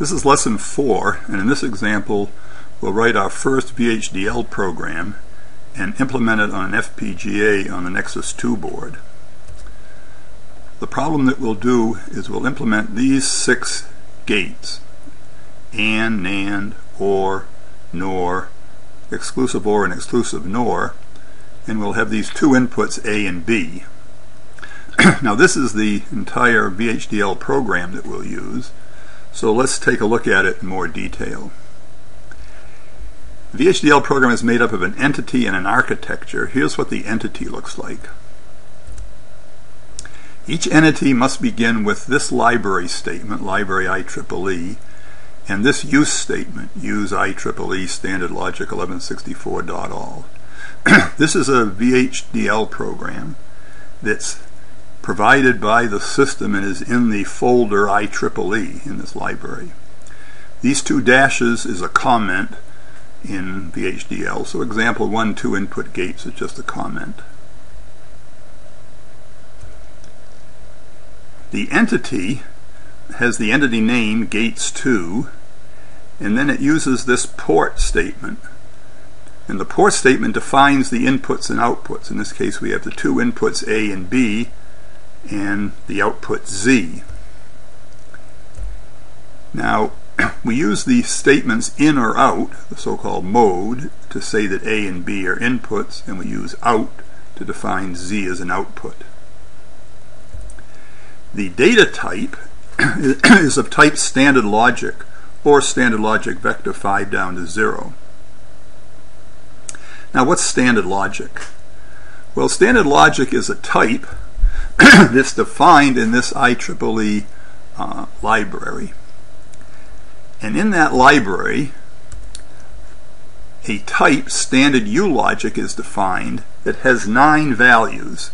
This is lesson 4 and in this example we'll write our first VHDL program and implement it on an FPGA on the Nexys 2 board. The problem that we'll do is we'll implement these six gates AND, NAND, OR, NOR, exclusive OR and exclusive NOR and we'll have these two inputs A and B. now this is the entire VHDL program that we'll use so let's take a look at it in more detail. The VHDL program is made up of an entity and an architecture. Here's what the entity looks like. Each entity must begin with this library statement, library IEEE, and this use statement, use IEEE standard logic 1164.all. this is a VHDL program that's provided by the system and is in the folder IEEE in this library. These two dashes is a comment in VHDL. So example 1, 2 input gates is just a comment. The entity has the entity name gates2 and then it uses this port statement. And the port statement defines the inputs and outputs. In this case we have the two inputs A and B and the output Z. Now, we use the statements in or out, the so-called mode, to say that A and B are inputs, and we use out to define Z as an output. The data type is of type standard logic, or standard logic vector 5 down to 0. Now what's standard logic? Well, standard logic is a type that's defined in this IEEE uh, library. And in that library, a type standard U logic is defined that has nine values.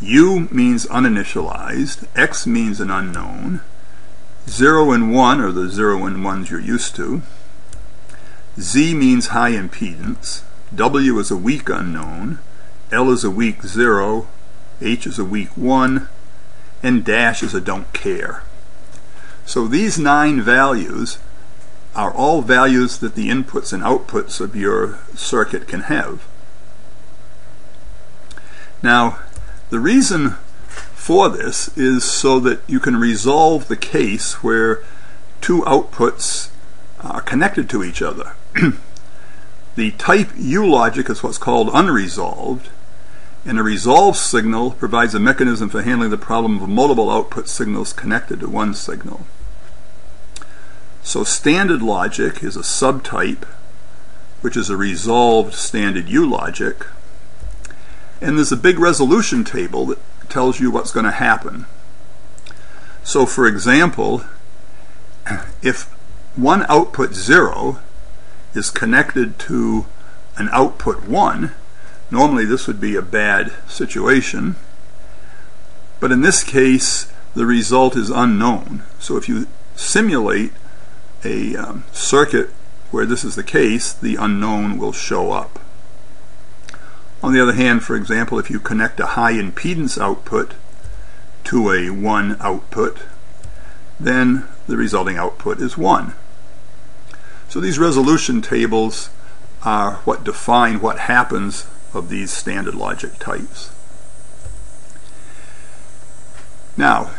U means uninitialized, X means an unknown, 0 and 1 are the 0 and 1s you're used to, Z means high impedance, W is a weak unknown, L is a weak 0, H is a weak 1, and dash is a don't care. So these nine values are all values that the inputs and outputs of your circuit can have. Now, the reason for this is so that you can resolve the case where two outputs are connected to each other. the type U logic is what's called unresolved, and a resolve signal provides a mechanism for handling the problem of multiple output signals connected to one signal. So standard logic is a subtype, which is a resolved standard U logic. And there's a big resolution table that tells you what's going to happen. So for example, if one output 0 is connected to an output 1, Normally this would be a bad situation, but in this case the result is unknown. So if you simulate a um, circuit where this is the case, the unknown will show up. On the other hand, for example, if you connect a high impedance output to a 1 output, then the resulting output is 1. So these resolution tables are what define what happens of these standard logic types. Now,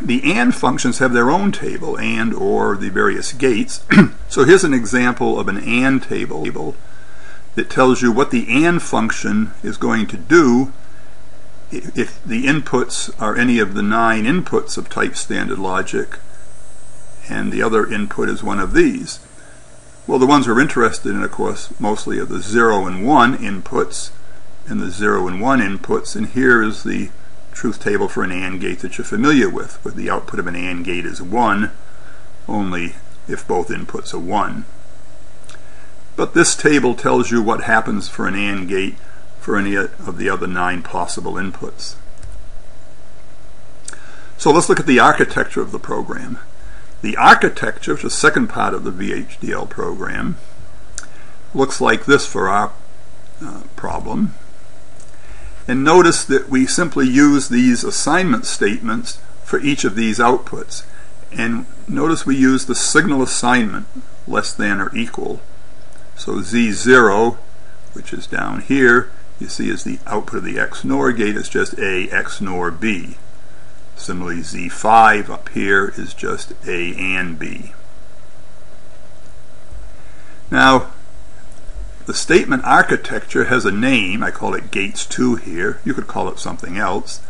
the AND functions have their own table, AND or the various gates. so here's an example of an AND table that tells you what the AND function is going to do if the inputs are any of the nine inputs of type standard logic and the other input is one of these. Well, the ones we're interested in, of course, mostly are the 0 and 1 inputs and the 0 and 1 inputs, and here is the truth table for an AND gate that you're familiar with, where the output of an AND gate is 1, only if both inputs are 1. But this table tells you what happens for an AND gate for any of the other nine possible inputs. So let's look at the architecture of the program. The architecture, which is the second part of the VHDL program, looks like this for our uh, problem. And notice that we simply use these assignment statements for each of these outputs. And notice we use the signal assignment, less than or equal. So Z0, which is down here, you see is the output of the XNOR gate is just A XNOR B. Similarly, Z5 up here is just A and B. Now, the statement architecture has a name. I call it Gates 2 here. You could call it something else.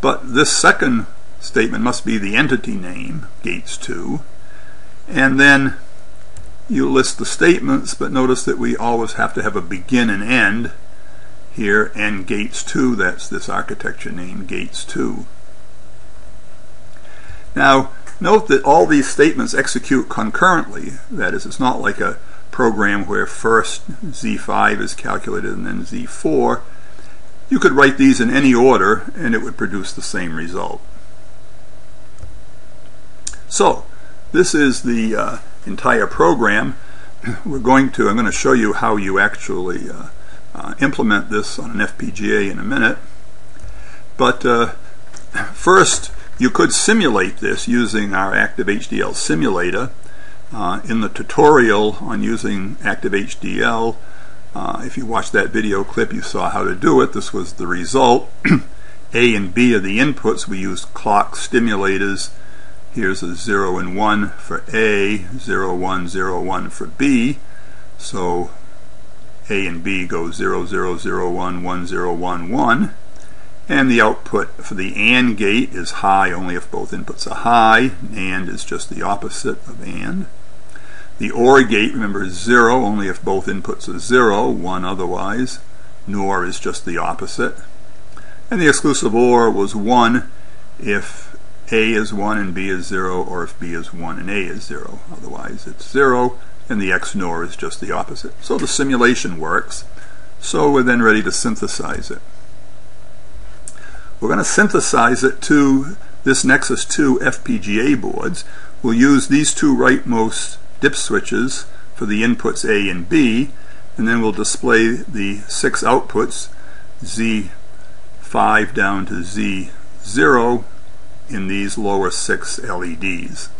But this second statement must be the entity name, Gates 2. And then you list the statements, but notice that we always have to have a begin and end here, and Gates 2, that's this architecture name, Gates 2. Now, note that all these statements execute concurrently. That is, it's not like a program where first Z5 is calculated and then Z4. You could write these in any order and it would produce the same result. So, this is the uh, entire program. We're going to, I'm going to show you how you actually uh, uh, implement this on an FPGA in a minute. But uh, first, you could simulate this using our Active-HDL simulator. Uh, in the tutorial on using Active-HDL, uh, if you watched that video clip, you saw how to do it. This was the result. A and B are the inputs. We used clock stimulators. Here's a 0 and 1 for A, 0, 1, 0, 1 for B. So A and B go 0, 0, 0, 1, 1, 0, 1, 1. And the output for the AND gate is high only if both inputs are high. NAND is just the opposite of AND. The OR gate, remember, is 0 only if both inputs are 0, 1 otherwise. NOR is just the opposite. And the exclusive OR was 1 if A is 1 and B is 0, or if B is 1 and A is 0. Otherwise, it's 0, and the XNOR is just the opposite. So the simulation works. So we're then ready to synthesize it. We're going to synthesize it to this Nexys 2 FPGA boards. We'll use these two rightmost dip switches for the inputs A and B, and then we'll display the six outputs Z5 down to Z0 in these lower six LEDs.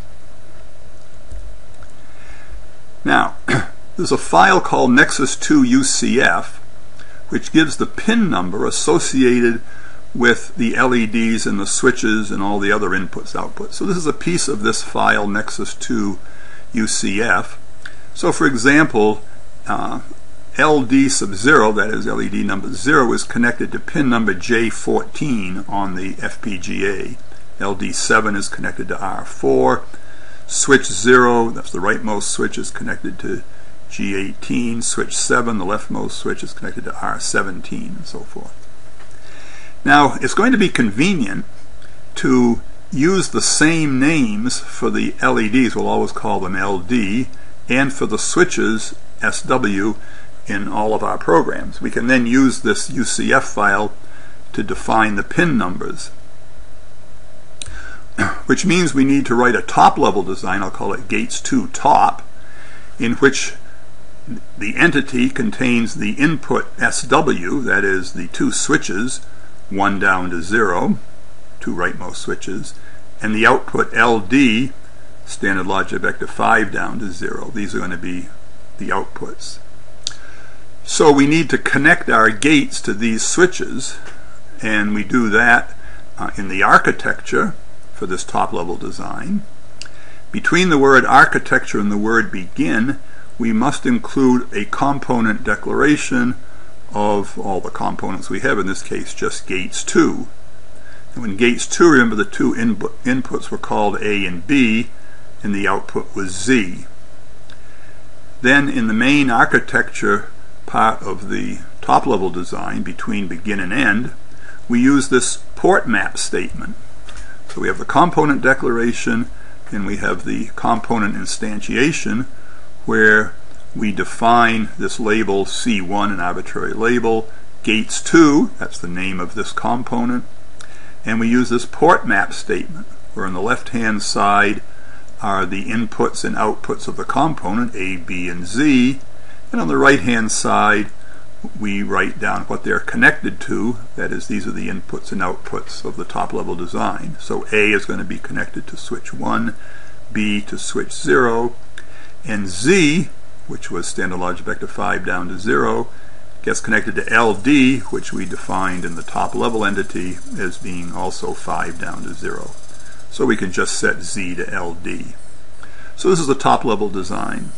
Now, there's a file called Nexys 2 UCF which gives the pin number associated with the LEDs and the switches and all the other inputs outputs. So this is a piece of this file Nexys 2 UCF. So for example, uh, LD sub 0, that is LED number 0, is connected to pin number J14 on the FPGA. LD7 is connected to R4. Switch 0, that's the rightmost switch, is connected to G18. Switch 7, the leftmost switch, is connected to R17, and so forth. Now, it's going to be convenient to use the same names for the LEDs, we'll always call them LD, and for the switches, SW, in all of our programs. We can then use this UCF file to define the pin numbers, which means we need to write a top-level design, I'll call it Gates 2 top, in which the entity contains the input SW, that is the two switches, 1 down to 0, two rightmost switches, and the output LD, standard logic vector 5 down to 0. These are going to be the outputs. So we need to connect our gates to these switches, and we do that uh, in the architecture for this top level design. Between the word architecture and the word begin, we must include a component declaration of all the components we have, in this case just gates 2. And when gates 2, remember the two input, inputs were called A and B, and the output was Z. Then in the main architecture part of the top level design between begin and end, we use this port map statement. So we have the component declaration and we have the component instantiation where we define this label C1, an arbitrary label, gates 2, that's the name of this component, and we use this port map statement, where on the left-hand side are the inputs and outputs of the component, A, B, and Z, and on the right-hand side we write down what they're connected to. That is, these are the inputs and outputs of the top level design. So A is going to be connected to switch 1, B to switch 0, and Z, which was standard logic vector 5 down to 0, gets connected to LD, which we defined in the top level entity as being also 5 down to 0. So we can just set Z to LD. So this is the top level design.